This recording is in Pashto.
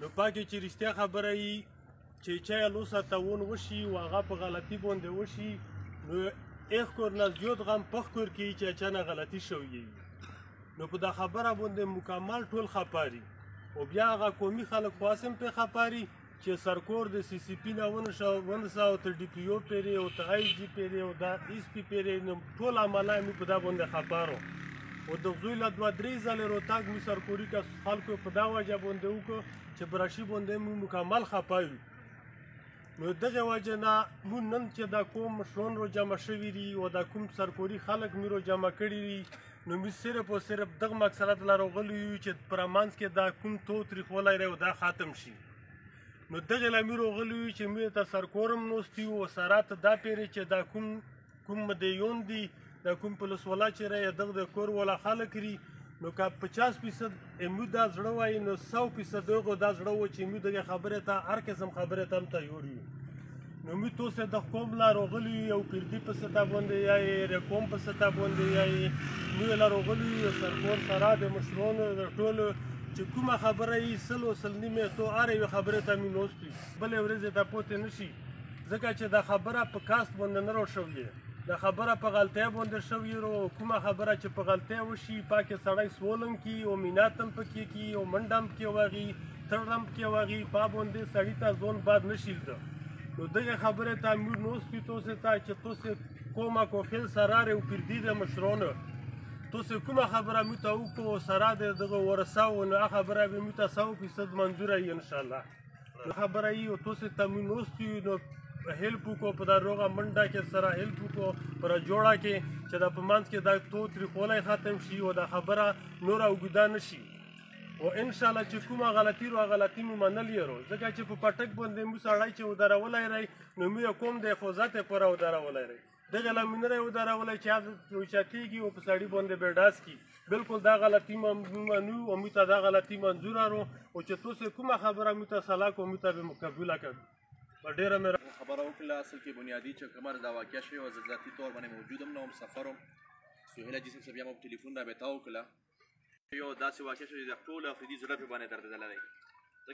نو پاکې چې رښتیا خبره یي چې چای لوسه تاون وشي او هغه په غلطي باندې وشي نو ایخ کور نه زیات غم پخ کور کې چې اچانه غلطي شوې نو په دا خبره باندې مکمل ټول خپاري او بیا هغه قومي خلک خو هم پې خپاري چې سرکور د سی سی پی نه ونشو ونسا او ته ډی پی او پیری او ته آی جی پیری او دا ایس پی پیری نو ټول عمله می په دا باندې خبرو او د زوی له دوه درې ځلې روتاګ می سرکوري که خلکو په دا وجه باندې وکړو چې براشي باندې مو مکمل خپه یو نو دغه وجه نه مو نن چې دا کوم شلون رو جمع شوي دي او دا کوم سرکوري خلک مې رو جمع کړي دي نو موږ صرف او صرف دغه مقصد لرو غلي یو چې پرمنځ کې دا کوم تو تریخولی دی او دا ختم شي نو دغه لامیر غلو چې مې ته سرکورم نوستي او سرات دا پیری چې دا کوم کوم مدیون دی دا کوم پولیس ولا چې را دغه کور ولا خلک کری نو که 50 فیصد امو دا زړه وای نو 100 فیصد دغه دا زړه و چې امو دغه خبره ته هر قسم خبره تم ته یوري نومی تو سے د کوم لا روغلی او پردی په ستا باندې یا رقم په ستا باندې یا نو لا روغلی او سرکور سره د مشرون د ټولو چې کومه خبره یې سل او سل نیمه تو اره یو خبره ته مين اوستی بل ورځ ته پوتې نشي ځکه چې دا خبره په کاست باندې نه رو شوې دا خبره په غلطه باندې شوې رو کومه خبره چې په غلطه وشي پاکه سړی سولم کی او میناتم پکې کی او منډم کې وغي تر رمب کې وغي پابوندې سړی ته زون باد نشیل ده نو دغه خبره ته مور نو سپیتو سه تا چې تو سه کومه کو خل سراره او پردی د مشرونه تو سه کومه خبره مو ته وکړو سره د دغه ورساو نو خبره به مو ته 100% منزور ای ان شاء الله نو خبره ای او تو سه تم نو سپی نو هیلپ کو په دا روغه منډه کې سره هیلپ کو پر جوړه کې چې دا په منځ کې دا تو تری خولای ختم شي او دا خبره نور او ګدان شي او ان شاء الله چې کومه غلطي رو غلطي مو منل یې رو ځکه چې په پټک باندې مو سړی چې ودرولای رہی نو مو کوم د خوځته پر ودرولای رہی دغه لمنره ودرولای چې از چتیږي او په سړی باندې برداشت کی بالکل دا غلطي مو منو او مو ته دا غلطي منظور رو او چې تاسو کومه خبره مو ته صلاح کوم ته به مقبوله کړئ په ډیره مې خبره وکړه اصل کې بنیادی چې کمر دا واقع شوی و زه ذاتي تور باندې موجودم نه هم سفرم سهیل جسم سره بیا مو ټلیفون رابطه وکړه یو داسې واقع شو چې د ټول افریدي زړه په باندې دردېدلی دی